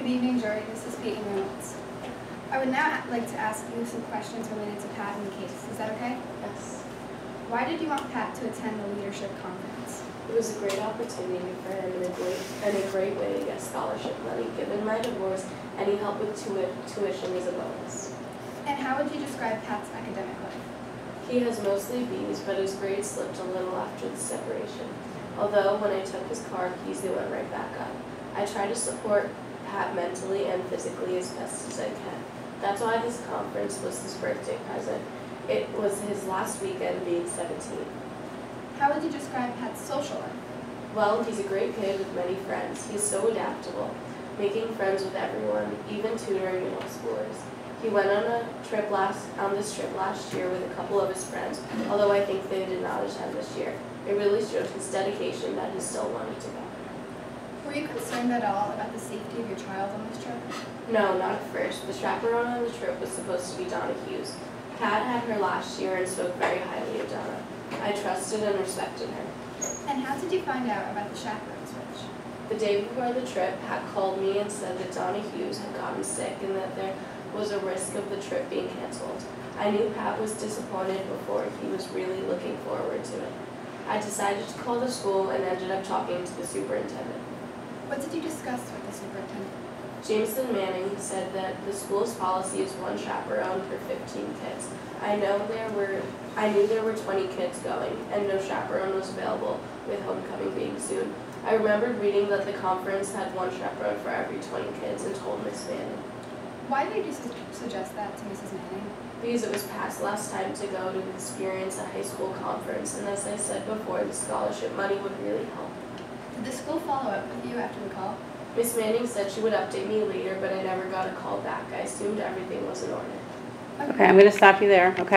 Good evening, jury. This is Peyton Reynolds. I would now like to ask you some questions related to Pat and the case. Is that okay? Yes. Why did you want Pat to attend the leadership conference? It was a great opportunity for him and a great, and a great way to get scholarship money. Given my divorce, any help with tui- tuition is a bonus. And how would you describe Pat's academic life? He has mostly B's, but his grades slipped a little after the separation. Although when I took his car keys, they went right back up. I try to support Pat mentally and physically as best as I can. That's why this conference was his birthday present. It was his last weekend being 17. How would you describe Pat's social life? Well, he's a great kid with many friends. He's so adaptable, making friends with everyone, even tutoring middle schoolers. He went on a trip last on this trip last year with a couple of his friends, although I think they did not attend this year. It really showed his dedication that he still wanted to go. Were you concerned at all about the safety of your child on this trip? No, not at first. The chaperone on the trip was supposed to be Donna Hughes. Pat had her last year and spoke very highly of Donna. I trusted and respected her. And how did you find out about the chaperone switch? The day before the trip, Pat called me and said that Donna Hughes had gotten sick and that there was a risk of the trip being canceled. I knew Pat was disappointed before he was really looking forward to it. I decided to call the school and ended up talking to the superintendent. What did you discuss with the superintendent? Jameson Manning said that the school's policy is one chaperone per 15 kids. I know there were, I knew there were 20 kids going, and no chaperone was available, with homecoming being soon. I remembered reading that the conference had one chaperone for every 20 kids and told Miss Manning. Why did you su- suggest that to Mrs. Manning? Because it was Pat's last time to go to experience a high school conference, and as I said before, the scholarship money would really help. Did the school follow up with you after the call? Miss Manning said she would update me later, but I never got a call back. I assumed everything was in order. Okay, I'm going to stop you there, okay?